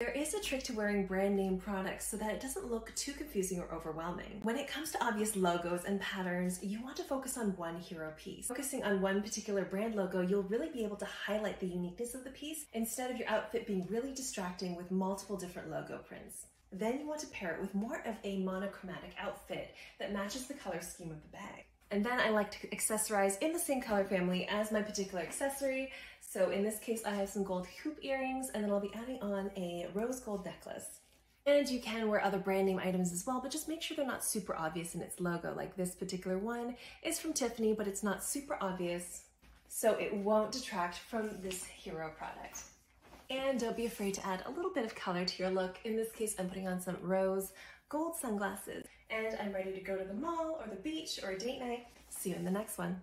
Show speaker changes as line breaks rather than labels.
There is a trick to wearing brand name products so that it doesn't look too confusing or overwhelming. When it comes to obvious logos and patterns, you want to focus on one hero piece. Focusing on one particular brand logo, you'll really be able to highlight the uniqueness of the piece instead of your outfit being really distracting with multiple different logo prints. Then you want to pair it with more of a monochromatic outfit that matches the color scheme of the bag. And then I like to accessorize in the same color family as my particular accessory. So in this case, I have some gold hoop earrings and then I'll be adding on a rose gold necklace. And you can wear other brand name items as well, but just make sure they're not super obvious in its logo. Like this particular one is from Tiffany, but it's not super obvious, so it won't detract from this hero product. And don't be afraid to add a little bit of color to your look. In this case, I'm putting on some rose gold sunglasses. And I'm ready to go to the mall or the beach or a date night. See you in the next one.